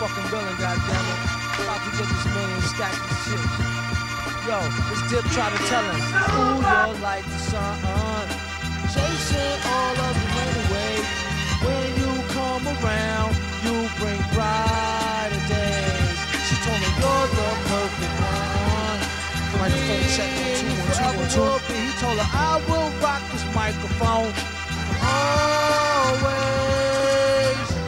motherfucking villain, goddammit. About to get this million stack of shit. Yo, this dip try to tell him, ooh, you're like the sun. Chasing all of the rain away. When you come around, you bring brighter days. She told me you're the perfect one. Microphone check one, two, one, two, one, two. He told her, I will rock this microphone. Always.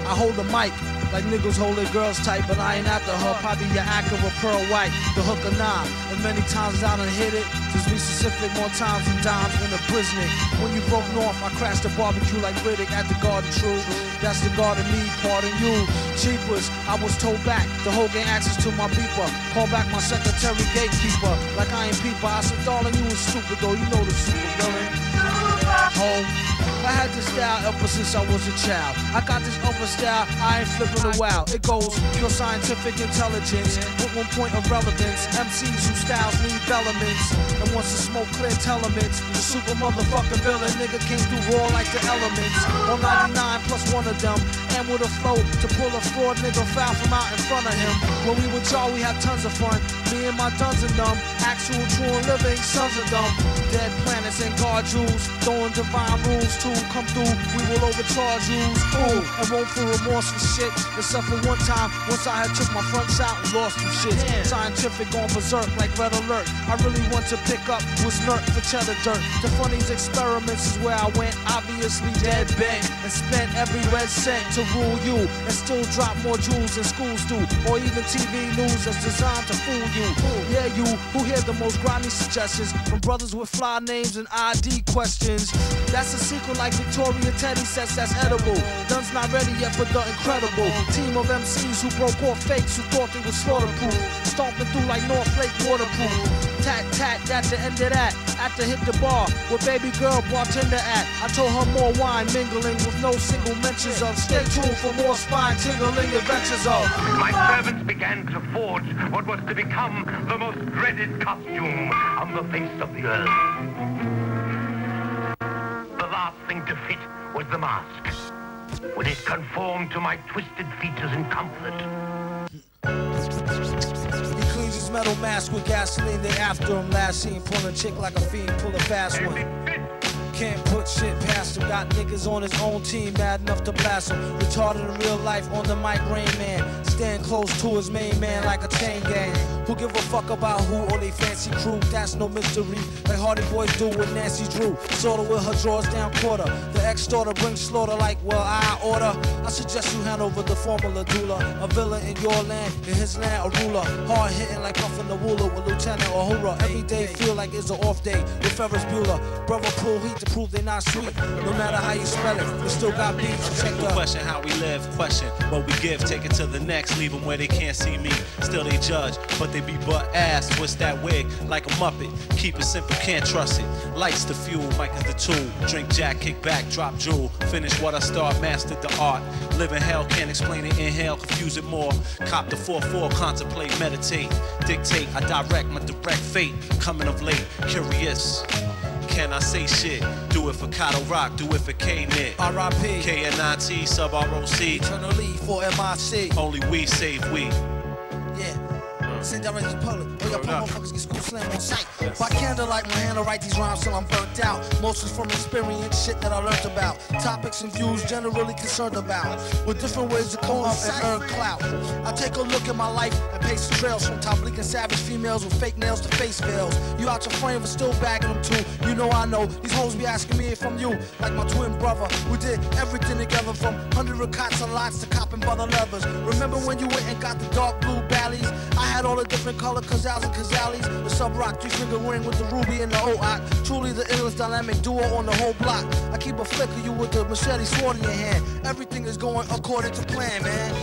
I hold the mic like niggas hold their girls tight, but I ain't after her. Probably your Acura Pearl White, the hook or nine. And many times I done hit it. Just be specific more times than dimes than a prisoner. When you broke north, I crashed the barbecue like Riddick at the Garden True. That's the garden me, pardon you. Cheapers, I was told back. The whole gang access to my beeper. Call back my secretary gatekeeper. Like I ain't peeper. I said, darling, you was stupid though. You know the super villain. Home. I had this style ever since I was a child. I got this other style, I ain't flipping a wow. It goes pure scientific intelligence with one point of relevance. MCs whose styles need elements. And once the smoke clear telements, the super motherfucking villain nigga came through raw like the elements. On 99 plus one of them. And with a flow to pull a fraud nigga foul from out in front of him. When we with y'all, we had tons of fun. Me and my duns and them. Actual true and living sons of them. Dead planets and guard jewels. Throwing divine rules to come through, we will overcharge you. Ooh, and won't feel remorse for shit. Except for one time, once I had took my fronts out and lost some shit. Scientific on berserk like red alert. I really want to pick up was nerd for cheddar dirt. The funniest experiments is where I went, obviously dead bent. And spent every red cent to rule you. And still drop more jewels than schools do. Or even TV news that's designed to fool you. Yeah, you who hear the most grimy suggestions from brothers with fly names and ID questions. That's a secret like Victoria Teddy says that's edible. Duns not ready yet for the incredible. Team of MCs who broke off fakes who thought they were slaughterproof. Stomping through like North Lake waterproof. Tat tat, that's the end of that. After hit the bar with baby girl bartender at. I told her more wine mingling with no single mentions of. Stay tuned for more spine tingling adventures of. My servants began to forge what was to become the most dreaded costume on the face of the earth. The last thing to fit was the mask. Would it conform to my twisted features in comfort? Metal mask with gasoline. They after him last seen pulling a chick like a fiend, pull a fast one. Can't put shit past him. Got niggas on his own team, mad enough to blast him. Retarded in real life on the mic, Rain Man. Stand close to his main man like a chain gang. Who give a fuck about who or they fancy crew? That's no mystery. Like Hardy Boys do with Nancy Drew. Sorta with her drawers down quarter. The ex-daughter brings slaughter like, well, I order. I suggest you hand over the formula doula. A villain in your land, in his land, a ruler. Hard hitting like puffin' the ruler with Lieutenant Uhura. Every day feel like it's an off day with Ferris Bueller. Brother pull heat to prove they're not sweet. No matter how you spell it, they still got beats. Check the Question how we live, question what we give, take it to the next, leave them where they can't see me. Still they judge, but they be butt ass. What's that wig? Like a muppet. Keep it simple, can't trust it. Lights the fuel, mic is the tool. Drink jack, kick back, drop jewel. Finish what I start, mastered the art. Live in hell, can't explain it, inhale, confuse it more. Cop the 4-4, contemplate, meditate. Dictate, I direct my direct fate. Coming of late, curious. Can I say shit? Do it for Cotto Rock, do it for K-Nit. R.I.P. KNIT, Subroc. Eternally for MIC. Only we save we. Yeah. Send direct to public. Or your punk motherfuckers get school slam on sight. By candlelight, my hand to write these rhymes till I'm burnt out. Mostly from experience, shit that I learned about. Topics and views generally concerned about. With different ways to come up and earn clout. I take a look at my life and pace the trails from top leaking savage females with fake nails to face veils. You out your frame, but still bagging them too. You know I know. These hoes be asking me if I'm you. Like my twin brother. We did everything together from hundred cots and lots to copping brother levers. Remember when you went and got the dark blue ballies? I had all the different color Kazals and Kazalis. The Subroc three finger ring with the ruby and the OOC. Truly the illest dynamic duo on the whole block. I keep a flick of you with the machete sword in your hand. Everything is going according to plan, man.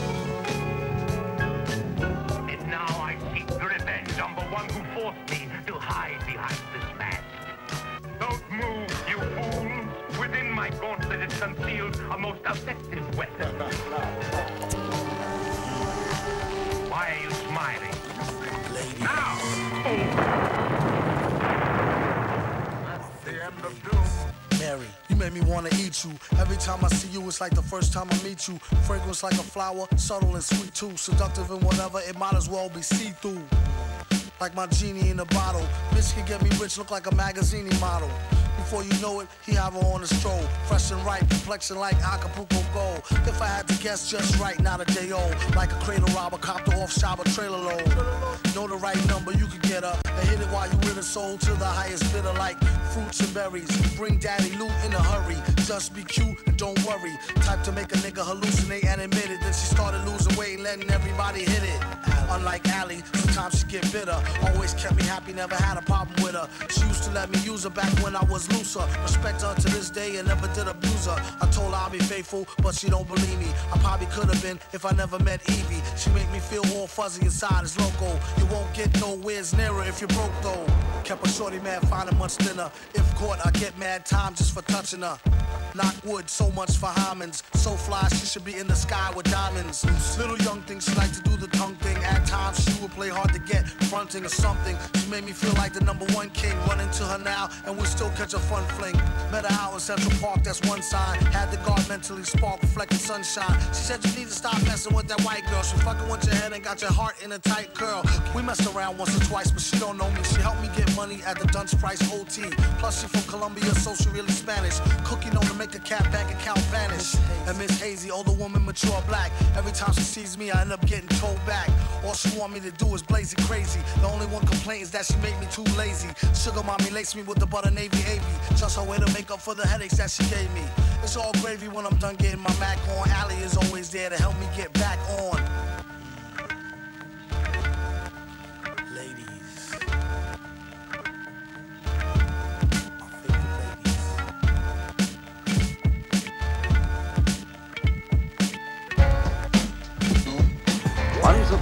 And now I seek the revenge on the one who forced me to hide behind this mask. Don't move, you fools! Within my gauntlet is concealed a most effective weapon. Why are you smiling? Mary, you made me wanna eat you. Every time I see you, it's like the first time I meet you. Fragrance like a flower, subtle and sweet too. Seductive and whatever, it might as well be see through. Like my genie in a bottle. Bitch can get me rich, look like a magazine model. Before you know it, he have her on a stroll. Fresh and right, complexion like Acapulco gold. If I had to guess just right, not a day old. Like a cradle robber, copter off shop, a trailer load. Know the right number, you can get up and hit it while you with a soul to the highest bidder like fruits and berries. Bring daddy loot in a hurry. Just be cute and don't worry. Type to make a nigga hallucinate and admit it. Then she started losing weight, letting everybody hit it. Unlike Allie, sometimes she get bitter. Always kept me happy, never had a problem with her. She used to let me use her back when I was looser. Respect her to this day and never did abuse her. I'll be faithful, but she don't believe me. I probably could have been if I never met Evie. She make me feel all fuzzy inside as loco. You won't get nowhere nearer if you're broke though. Kept a shorty mad, finding much thinner. If caught, I get mad time just for touching her. Knock wood, so much for Hammonds. So fly, she should be in the sky with diamonds. Little young thing, she like to do the tongue times, she would play hard to get, fronting or something. She made me feel like the number one king. Running to her now, and we still catch a fun fling. Met her out in Central Park, that's one sign. Had the guard mentally spark, reflecting sunshine. She said you need to stop messing with that white girl. She fucking with your head and got your heart in a tight curl. We messed around once or twice, but she don't know me. She helped me get money at the Dunce Price OT. Plus, she from Colombia, so she really Spanish. Cooking on to make a cat bank account vanish. And Miss Hazy, older woman, mature black. Every time she sees me, I end up getting told back. All she want me to do is blaze it crazy. The only one complaint is that she make me too lazy. Sugar mommy lace me with the butter navy avy. Just her way to make up for the headaches that she gave me. It's all gravy when I'm done getting my Mac on. Allie is always there to help me get back on.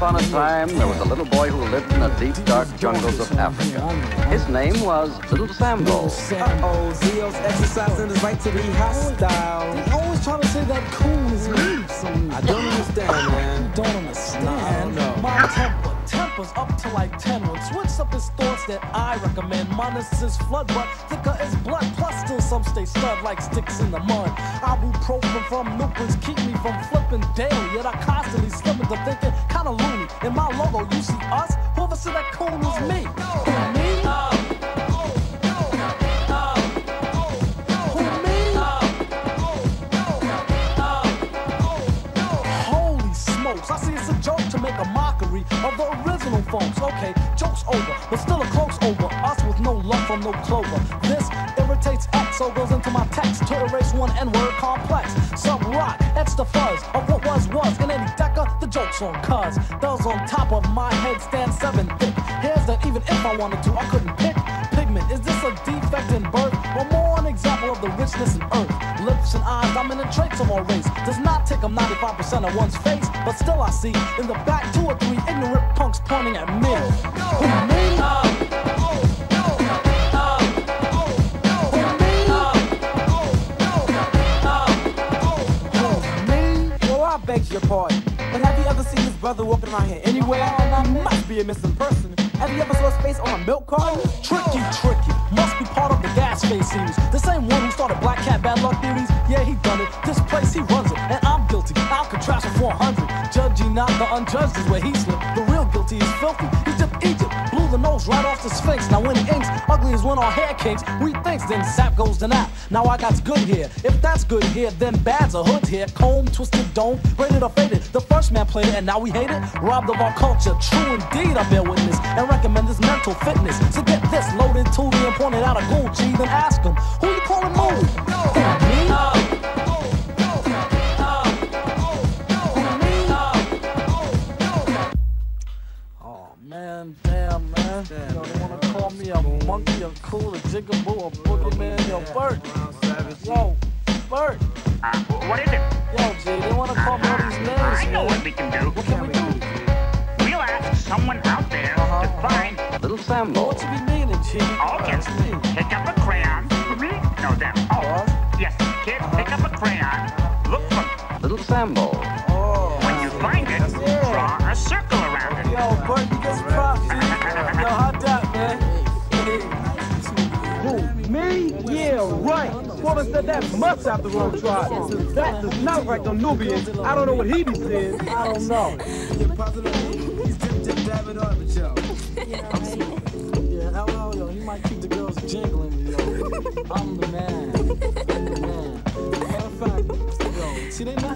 Upon a time, there was a little boy who lived in the deep, dark jungles of Africa. His name was Little Sambo. Uh-oh, Zev's exercising his right to be hostile. They always trying to say that cool is me. I don't understand, man. don't understand. Nah, I don't know. My temper, temper's up to like 10. When switch up his thoughts that I recommend. Minus his flood, but thicker as blood. Plus, still some stay stud like sticks in the mud. Ibuprofen from Newprints keep me from flipping daily. Yet I constantly slip into thinking kinda loony. In my logo, you see us? Whoever said that cool was me. Oh, Who, me? Folks. Okay, joke's over, but still a cloak's over us with no love from no clover. This irritates X, so goes into my text to erase one N-word complex. Subroc, X the fuzz of what was was. In any decker, the joke's on cuz. Those on top of my head stand seven thick. Hairs that even if I wanted to, I couldn't pick. Pigment, is this a defect in birth? Or more an example of the richness in earth? Lips and eyes, I'm in the traits of our race. Does not take up 95% of one's face, but still I see in the back two or three ignorant punks pointing at me. I beg your pardon. But have you ever seen this brother walking around here anywhere? He must be a missing person. Have you ever saw his face on a milk carton? Tricky, tricky. Not the unjudged is where he slipped. The real guilty is filthy. Egypt, Egypt. Blew the nose right off the Sphinx. Now when he inks, ugly is when our hair kinks. We thinks, then sap goes to nap. Now I got good here. If that's good here, then bad's a hood here. Comb, twisted dome, rated or faded. The first man played it and now we hate it. Robbed of our culture. True indeed, I bear witness. And recommend this mental fitness. So get this loaded tootie and pointed out a Gucci. Then ask him, who you calling Moody? Yo, they wanna call me a monkey, a cool, a jigaboo, a boogeyman, yo, Bert. Yo, Bert. Uh, what is it? Yo, G, they wanna call me all these names, I know man. what we can do. What can we do? We'll ask someone out there to find. Little Sambo. What you be meaning, G? Okay, What pick up a crayon. Me? No, them. Oh, yes, kid, pick up a crayon. Look for. Little Sambo. Right. Porter said that must have the wrong tribe. That does not like the Nubians. I don't know what he be saying. I don't know. You're positive. He's dip, dip, dabbing on with y'all. Yeah, LL, yo, he might keep the girls jingling, yo. I'm the man. I'm the man. Matter of fact, yo, see, they not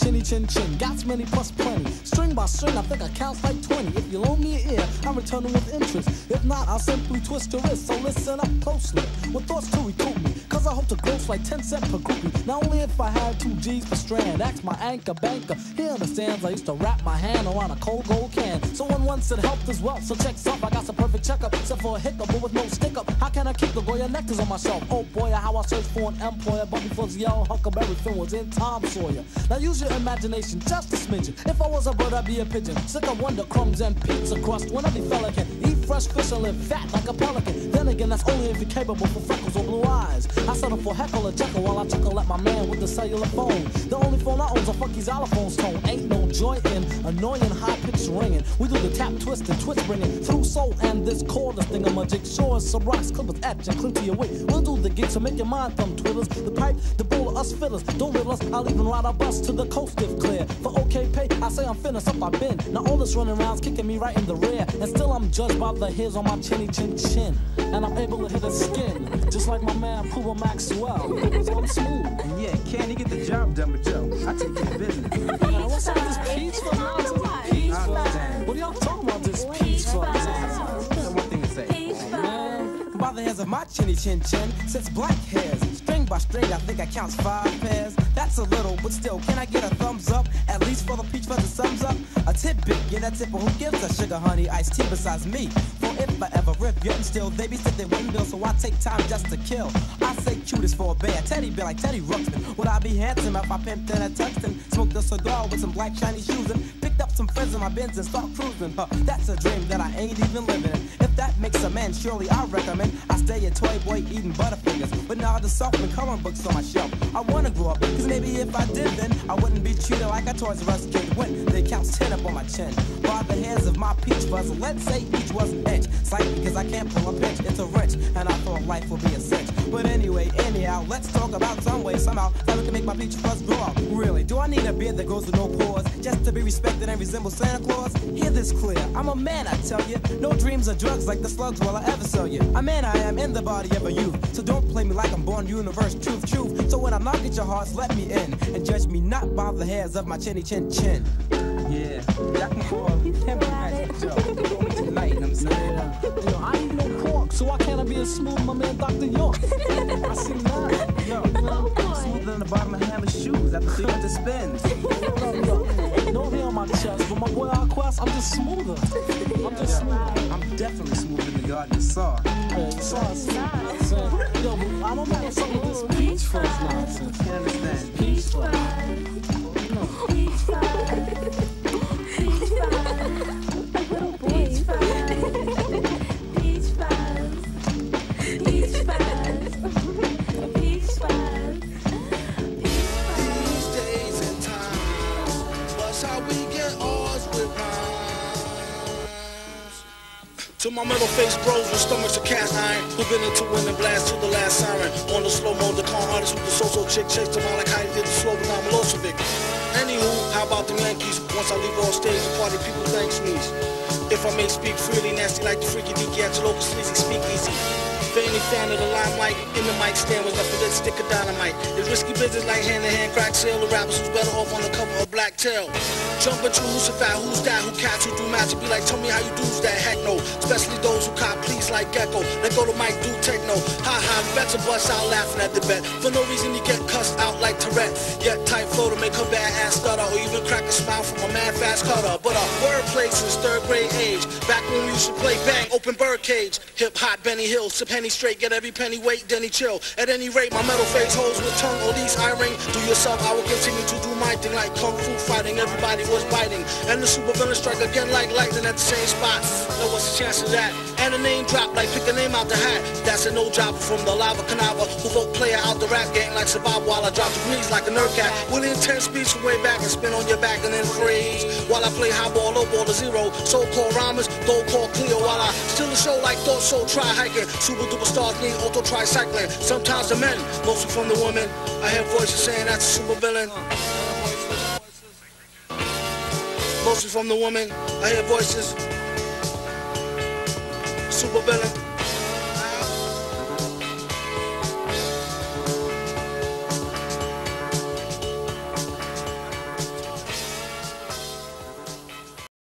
chinny chin chin, got many plus plenty. String by string, I think I count like 20. If you loan me an ear, I'm returning with interest. If not, I'll simply twist your wrist. So listen up closely. With thoughts to recoup me. Cause I hope to gross like 10 cent per groupie. Not only if I had two G's per strand. Ask my anchor banker. He understands I used to wrap my hand around a cold gold can. So one once said helped as well. So check up, I got some perfect checkup. Except for a hiccup, but with no stick up. How can I keep the Goya nectars on my shelf? Oh boy, how I searched for an employer. Before the yellow Huckleberry Finn was in Tom Sawyer. Now use your imagination just a smidgen. If I was a bird, I'd be a pigeon. Sick of wonder crumbs and pizza crust. When every fella can eat fresh fish and live fat like a pelican. Then again, that's only if you're capable for freckles or blue eyes. I settle for heckle or jekyll while I chuckle at my man with the cellular phone. The only phone I own's a fucking xylophone's tone. Ain't no joy in annoying high pitched ringing. We do the tap twist and twitch bringing through soul and this cordless thing a jig. Sure some rocks, clippers, etch and clean to your way. We'll do the gig, so make your mind thumb twiddlers. The pipe, the bowl of us fiddlers. Don't riddle us, I'll even ride a bus to the coast if clear. For okay pay, I say I'm finished up, I've been. Now all this running around's kicking me right in the rear. And still I'm judged by the hairs on my chinny chin chin. And I'm able to hit a skin, just like my man Puma Maxwell. So I'm smooth. And yeah, can he get the job done with Joe? I take care of business. Man, what's up with this peach fuzz nonsense? Peach fuzz? What are y'all talking about this peach fuzz nonsense? That's one thing to say. Man, By the hairs of my chinny chin chin sits black hairs. By I think I counts five pairs. That's a little, but still, can I get a thumbs up? At least for the peach fuzz that sums up. A tidbit, yeah, that tip, but who gives a sugar honey iced tea besides me? For if I ever rip, yet and still, they be sit their windmill, so I take time just to kill. I say cutest for a bear, teddy bear like Teddy Ruxpin. Would I be handsome if I pimped in a Tuxton? Smoked a cigar with some black shiny shoes and picked up some friends in my Benz and start cruising. Huh, that's a dream that I ain't even living in. That makes a man, surely I recommend I stay a toy boy eating butterfingers. But now the software coloring books on my shelf. I wanna grow up, cause maybe if I did then, I wouldn't be treated like a Toys R Us kid when they counts 10 up on my chin. By the hairs of my peach fuzz, let's say each was an inch. Slight because I can't pull a pinch, it's a wrench, and I thought life would be a cinch. But anyway, anyhow, let's talk about some way, somehow, that we can make my peach fuzz grow out. Really, do I need a beard that goes with no pores, just to be respected and resemble Santa Claus? Hear this clear, I'm a man, I tell you. No dreams or drugs like the slugs will I ever sell you. A man I am in the body of a youth, so don't play me like I'm born universe, truth, truth. So when I knock at your hearts, let me in, and judge me not by the hairs of my chinny chin chin. Yeah, y'all can call ain't so why can't I be as smooth my man Dr. York? I see that. Yo, oh, smoother than the bottom of Hammer's shoes after 300 spins. No hair on my chest, but my boy Alquest, I'm just smoother. I'm just smooth. I'm definitely smoother than the garden you saw. Saw us. Yo, but I don't know what's up with this peach fuzz nonsense. Can't understand. Peach fuzz. These To my metal face bros with stomachs of cast iron. Who've been into winning blast to the last siren. On the slow mo, the con artist with the so-so chick Chase them all like how did the slow, but I'm Milosevic Anywho, how about the Yankees? Once I leave on stage, the party people thanks me. If I may speak freely, nasty like the freaky Diki Angelo, sleazy, speak for fan of the limelight, in the mic stand was nothing but stick of dynamite. It's risky business like hand-to-hand crack sale of rappers who's better off on the cover of Black Tail. Jump into who's a fat, who's that, who cats who do match, be like, tell me how you do's that, heck no. Especially those who cop please like Gecko. Let go to Mike, do techno. Ha ha, bets a bust out laughing at the bet. For no reason you get cussed out like Tourette. Yet tight flow to make her bad ass stutter, or even crack a smile from a mad fast cutter. But a wordplay since third grade age. Back when we used to play bang, open birdcage. Hip hop, Benny Hill, sip penny straight, get every penny weight, then he chill. At any rate, my metal face holds with tongue, all these I. Do yourself, I will continue to do my thing like kung fu fighting. Everybody was biting, and the super villain strike again like lightning at the same spot. Now what's the chance of that? And a name drop like pick a name out the hat. That's a no jobber from the lava canava who vote player out the rap game like survival while I drop the degrees like a nerd cat. With intense speech from way back and spin on your back and then freeze. While I play high ball, low ball to zero. So-called rhymers, though called clear. While I the show like thought so try hiking. Super duper stars need auto tricycling. Sometimes the men, mostly from the women. I hear voices saying that's a super villain. Mostly from the woman, I hear voices. Super villain.